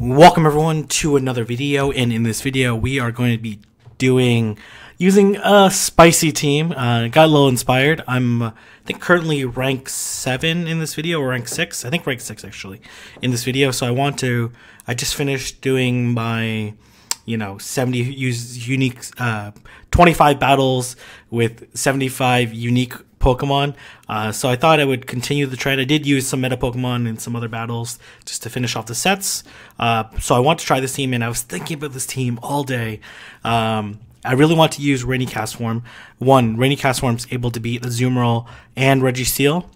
Welcome everyone to another video and in this video we are going to be doing using a spicy team. Uh, got a little inspired. I'm uh, I think currently rank 7 in this video or rank 6. I think rank 6 actually in this video. So I want to I just finished doing my you know 70 use unique uh, 25 battles with 75 unique Pokemon. Uh, so I thought I would continue the trend. I did use some meta Pokemon in some other battles just to finish off the sets. Uh, so I want to try this team, and I was thinking about this team all day. Um, I really want to use Rainy Castform. One, Rainy Castform is able to beat Azumarill and Registeel.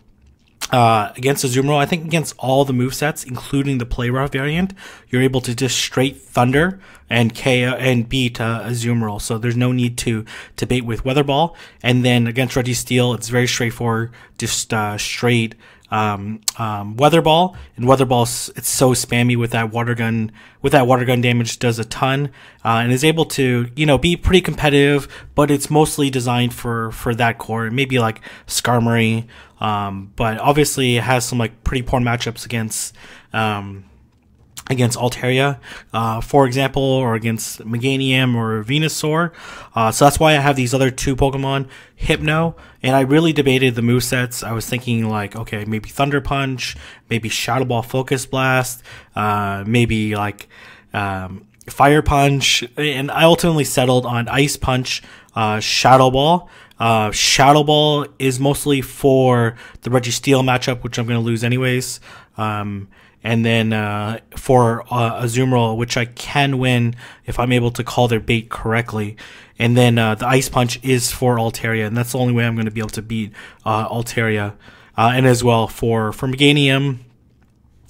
Uh, against Azumarill, I think against all the move sets, including the Play Rough variant, you're able to just straight Thunder and KO and beat uh, Azumarill. So there's no need to to bait with Weather Ball. And then against Registeel, it's very straightforward, just uh, straight um, um, weather ball and weather ball it's so spammy with that water gun with that water gun damage does a ton uh, and is able to you know be pretty competitive but it's mostly designed for for that core. Maybe like Skarmory um, but obviously it has some like pretty poor matchups against um, against Altaria, uh, for example, or against Meganium or Venusaur. Uh, so that's why I have these other two Pokemon, Hypno, and I really debated the move sets. I was thinking like, okay, maybe Thunder Punch, maybe Shadow Ball Focus Blast, uh, maybe like um, Fire Punch, and I ultimately settled on Ice Punch, uh, Shadow Ball. Uh, Shadow Ball is mostly for the Registeel matchup, which I'm going to lose anyways. Um, and then uh, for uh, Azumarill, which I can win if I'm able to call their bait correctly. And then uh, the Ice Punch is for Altaria, and that's the only way I'm going to be able to beat uh, Altaria. Uh, and as well for, for Meganium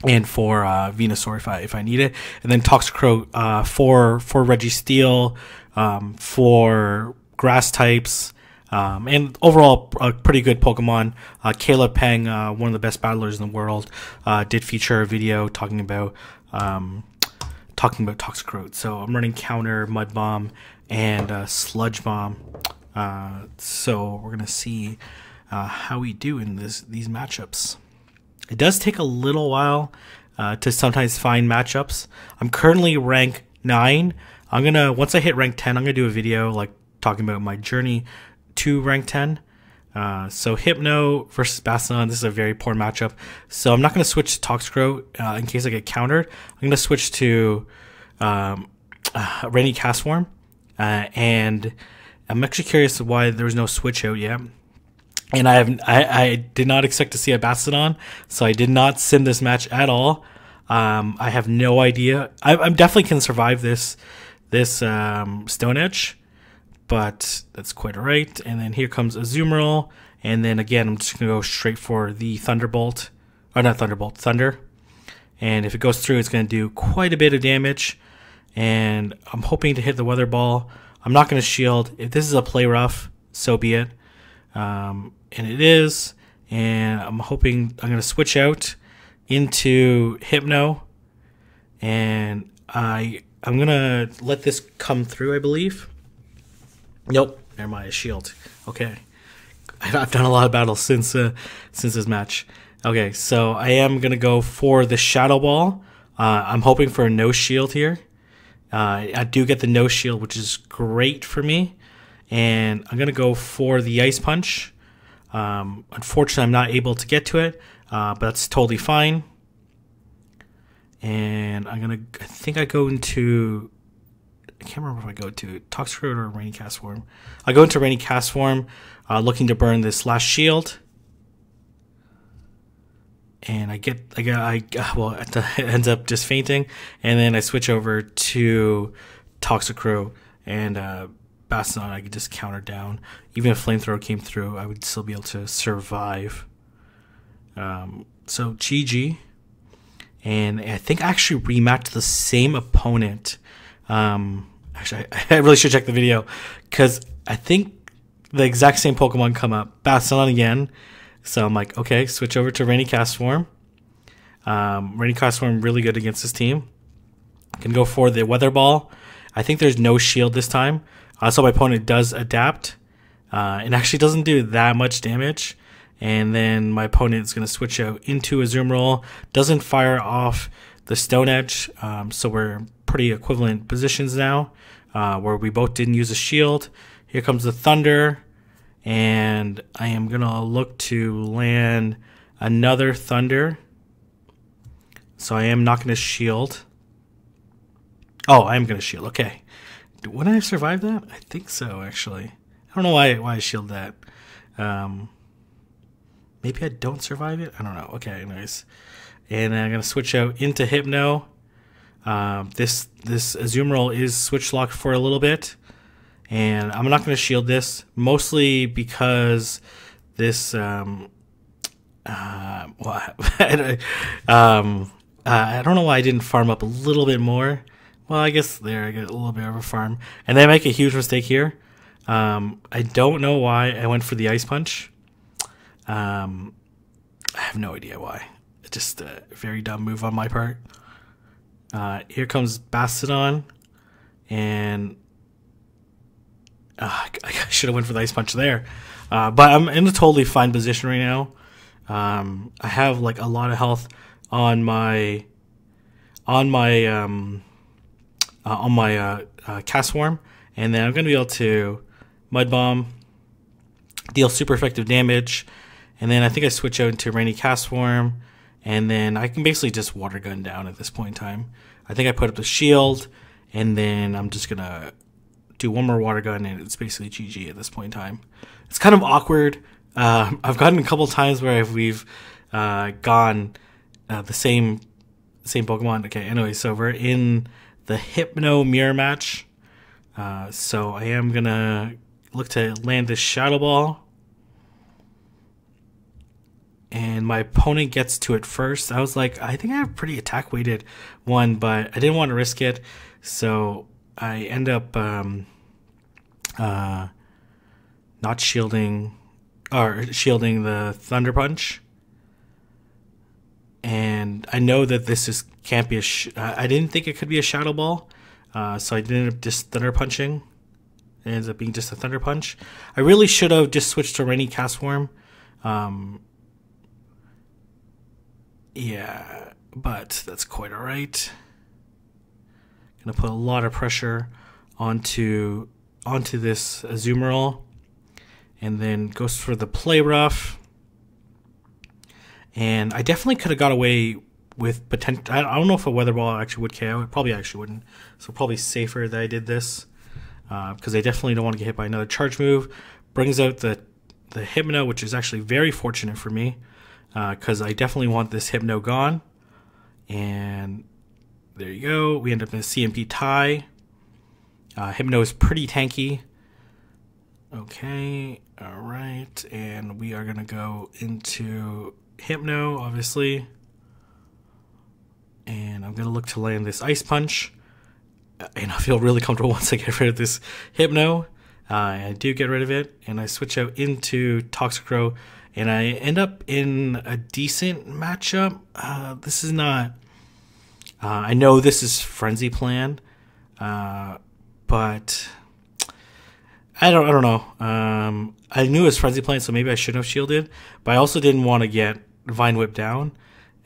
and for uh, Venusaur if I if I need it. And then Toxicroak uh, for for Registeel, um, for grass types. Um, and overall, a pretty good Pokemon. Uh, Caleb Peng, uh, one of the best battlers in the world, uh, did feature a video talking about um, talking about Toxicroak. So I'm running counter, Mud Bomb, and uh, Sludge Bomb. Uh, so we're gonna see uh, how we do in this these matchups. It does take a little while to sometimes find matchups. I'm currently rank nine. I'm gonna once I hit rank ten, I'm gonna do a video like talking about my journey to rank 10. Uh, so Hypno versus Bastiodon, this is a very poor matchup. So I'm not going to switch to Toxicroak uh, in case I get countered. I'm going to switch to um, uh, Rainy Castform. Uh, and I'm actually curious why there was no switch out yet. And I have I, I did not expect to see a Bastiodon, so I did not sim this match at all. Um, I have no idea. I, I definitely can survive this this um, Stone Edge but that's quite alright. And then here comes Azumarill, and then again, I'm just gonna go straight for the Thunderbolt, or not Thunderbolt, Thunder. And if it goes through, it's gonna do quite a bit of damage. And I'm hoping to hit the Weather Ball. I'm not gonna shield. If this is a play rough, so be it. Um, and it is. And I'm hoping I'm gonna switch out into Hypno, and I I'm gonna let this come through. I believe. Nope, never mind. shield. Okay, I've done a lot of battles since uh, since this match. Okay, so I am gonna go for the Shadow Ball. Uh, I'm hoping for a no shield here. Uh, I do get the no shield, which is great for me. And I'm gonna go for the Ice Punch. Um, unfortunately, I'm not able to get to it, uh, but that's totally fine. And I'm gonna, I think I go into I can't remember if I go to Toxicroak or Rainy Castform. I go into Rainy Castform, uh, looking to burn this last shield. And I get, I get, I, well, it ends up just fainting. And then I switch over to Toxicroak and uh, Bastiodon. I could just counter down. Even if Flamethrower came through, I would still be able to survive. Um, so GG. And I think I actually rematched the same opponent. Um, Actually, I, I really should check the video because I think the exact same Pokemon come up. Bastiodon again. So I'm like, okay, switch over to Rainy Castform. Um, Rainy Castform really good against this team. Can go for the Weather Ball. I think there's no shield this time. Uh, so my opponent does adapt. Uh, and actually doesn't do that much damage. And then my opponent is going to switch out into Azumarill. Doesn't fire off the Stone Edge. Um, so we're pretty equivalent positions now, uh, where we both didn't use a shield. Here comes the Thunder, and I am gonna look to land another Thunder. So I am not gonna shield. Oh, I am gonna shield. Okay. Would I survive that? I think so, actually. I don't know why why I shield that. Um, maybe I don't survive it. I don't know. Okay, nice. And I'm gonna switch out into Hypno. Um, this this Azumarill is switch locked for a little bit, and I'm not gonna shield this mostly because this um, uh, well, um, uh, I don't know why I didn't farm up a little bit more. Well, I guess there I get a little bit of a farm, and then I make a huge mistake here. Um, I don't know why I went for the ice punch. Um, I have no idea why. Just a very dumb move on my part. Uh, here comes Bastiodon, and uh, I should have went for the ice punch there. Uh, but I'm in a totally fine position right now. Um, I have like a lot of health on my on my um, uh, on my uh, uh, Castform, and then I'm going to be able to Mud Bomb, deal super effective damage, and then I think I switch out into Rainy Castform, and then I can basically just Water Gun down at this point in time. I think I put up the shield, and then I'm just going to do one more Water Gun, and it's basically GG at this point in time. It's kind of awkward. Uh, I've gotten a couple times where I've, we've uh, gone uh, the same same Pokemon. Okay, anyway, so we're in the Hypno Mirror match. Uh, so I am gonna look to land this Shadow Ball. And my opponent gets to it first. I was like, I think I have pretty attack weighted one, but I didn't want to risk it. So I end up um, uh, not shielding or shielding the Thunder Punch. And I know that this is can't be a. I didn't think it could be a Shadow Ball, uh, so I ended up just Thunder Punching. It ends up being just a Thunder Punch. I really should have just switched to Rainy Castform. Um, yeah, but that's quite alright. Gonna put a lot of pressure onto onto this Azumarill. And then goes for the play rough. And I definitely could have got away with potential. I don't know if a weather ball actually would KO. It probably actually wouldn't. So probably safer that I did this because uh, I definitely don't want to get hit by another charge move. Brings out the the Hypno, which is actually very fortunate for me because uh, I definitely want this Hypno gone. And there you go. We end up in a CMP tie. Uh, Hypno is pretty tanky. Okay, all right, and we are gonna go into Hypno, obviously. And I'm gonna look to land this Ice Punch and I feel really comfortable once I get rid of this Hypno. Uh, I do get rid of it, and I switch out into Toxicroak, and I end up in a decent matchup. Uh, this is not. Uh, I know this is Frenzy Plant, uh, but I don't. I don't know. Um, I knew it was Frenzy Plant, so maybe I should have shielded, but I also didn't want to get Vine Whip down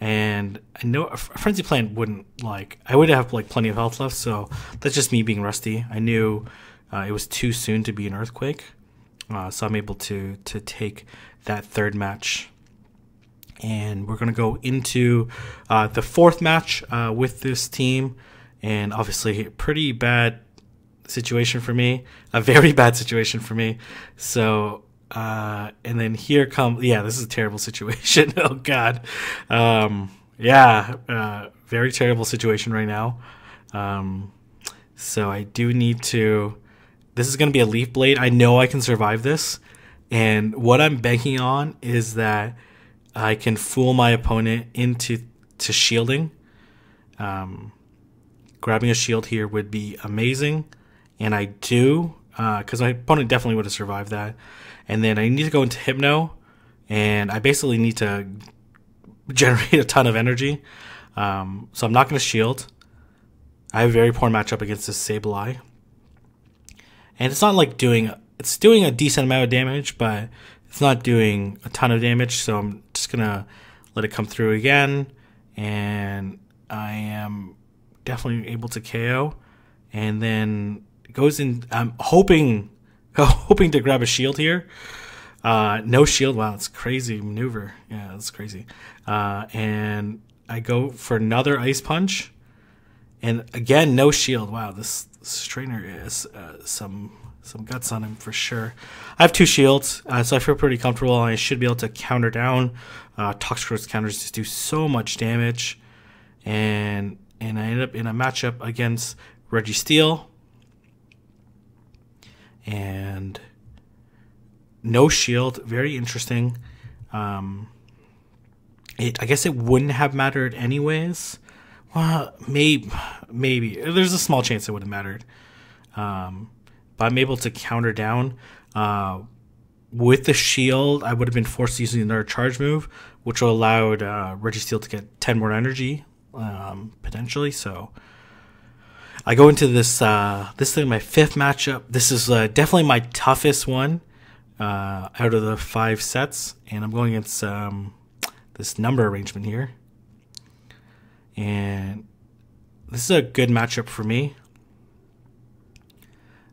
and I know a frenzy plant wouldn't like. I would have like plenty of health left, so that's just me being rusty. I knew uh, it was too soon to be an earthquake, uh, so I'm able to to take that third match, and we're gonna go into uh, the fourth match uh, with this team, and obviously pretty bad situation for me, a very bad situation for me. So uh, and then here come yeah, this is a terrible situation. oh God, um, yeah, uh, very terrible situation right now. Um, so I do need to. This is going to be a leaf blade. I know I can survive this, and what I'm banking on is that I can fool my opponent into to shielding. Um, grabbing a shield here would be amazing, and I do because uh, my opponent definitely would have survived that and then I need to go into Hypno, and I basically need to generate a ton of energy. Um, so I'm not going to shield. I have a very poor matchup against this Sableye. And it's not like doing, it's doing a decent amount of damage, but it's not doing a ton of damage. So I'm just to let it come through again. And I am definitely able to KO, and then goes in. I'm hoping, hoping to grab a shield here. Uh, no shield. Wow, it's crazy maneuver. Yeah, that's crazy. Uh, and I go for another ice punch, and again no shield. Wow, this, this trainer is uh, some some guts on him for sure. I have two shields, uh, so I feel pretty comfortable. I should be able to counter down. Uh, Toxicroak's counters just do so much damage, and and I end up in a matchup against Reggie Registeel, and no shield. Very interesting. Um, it I guess it wouldn't have mattered anyways. Well, maybe maybe there's a small chance it would have mattered. Um, but I'm able to counter down. Uh, with the shield, I would have been forced to use another charge move, which will allow uh, Registeel to get 10 more energy, um, potentially. So I go into this, uh, this is my fifth matchup. This is uh, definitely my toughest one uh, out of the five sets. And I'm going against um, this number arrangement here. And this is a good matchup for me.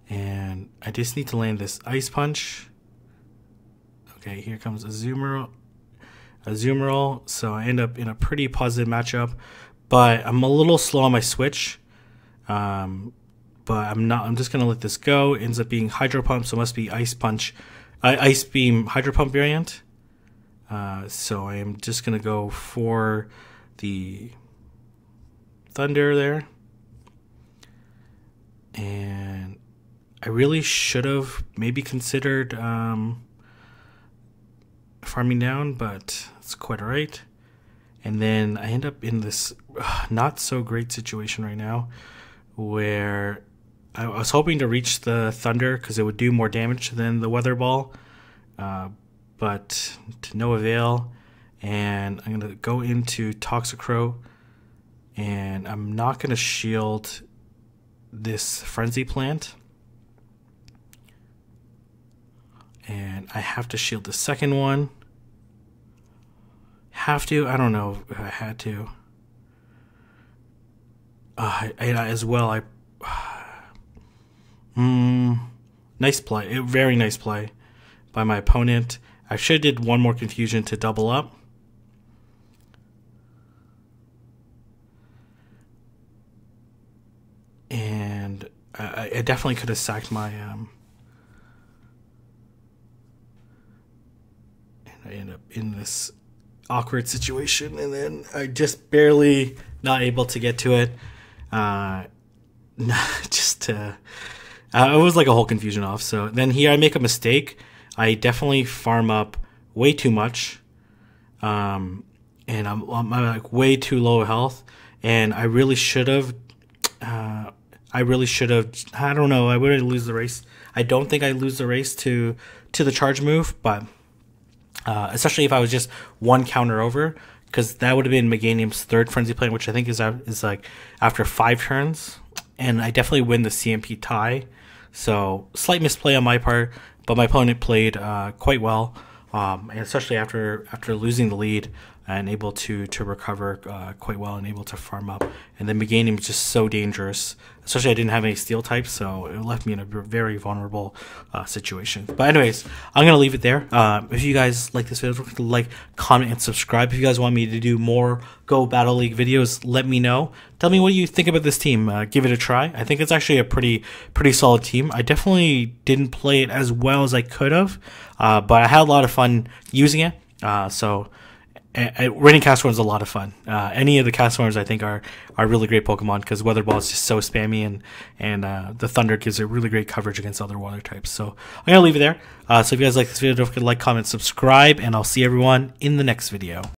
And I just need to land this Ice Punch. Okay, here comes Azumarill. Azumarill. So I end up in a pretty positive matchup. But I'm a little slow on my switch. Um, but I'm not. I'm just gonna let this go. It ends up being Hydro Pump, so it must be Ice Punch, Ice Beam Hydro Pump variant. Uh, so I am just gonna go for the Thunder there, and I really should have maybe considered um, farming down, but it's quite alright. And then I end up in this uh, not so great situation right now where I was hoping to reach the Thunder because it would do more damage than the Weather Ball, uh, but to no avail. And I'm going to go into Toxicroak, and I'm not going to shield this Frenzy Plant and I have to shield the second one. Have to? I don't know if I had to. Uh, I, I, as well, I. Mm, nice play. Very nice play by my opponent. I should have did one more confusion to double up. And I, I definitely could have sacked my um, I end up in this awkward situation, and then I just barely not able to get to it. Uh, just uh, uh, it was like a whole confusion off. So then here I make a mistake. I definitely farm up way too much, um, and I'm, I'm like way too low health, and I really should have. Uh, I really should have. I don't know. I would have lose the race. I don't think I lose the race to to the charge move, but uh, especially if I was just one counter over, because that would have been Meganium's third frenzy play, which I think is is like after five turns, and I definitely win the CMP tie. So slight misplay on my part, but my opponent played uh, quite well, um, and especially after after losing the lead and able to to recover uh, quite well and able to farm up. And then Meganium was just so dangerous, especially I didn't have any steel types, so it left me in a very vulnerable uh, situation. But anyways, I'm gonna leave it there. Uh, if you guys like this video, like, comment, and subscribe. If you guys want me to do more Go Battle League videos, let me know. Tell me what you think about this team. Uh, give it a try. I think it's actually a pretty pretty solid team. I definitely didn't play it as well as I could have, uh, but I had a lot of fun using it. Uh, so and, raining is a lot of fun. Uh, any of the Castforms I think are are really great Pokemon because Weather Ball is just so spammy and and uh, the Thunder gives it really great coverage against other water types. So I'm gonna leave it there. Uh, so if you guys like this video, don't forget to like, comment, subscribe, and I'll see everyone in the next video.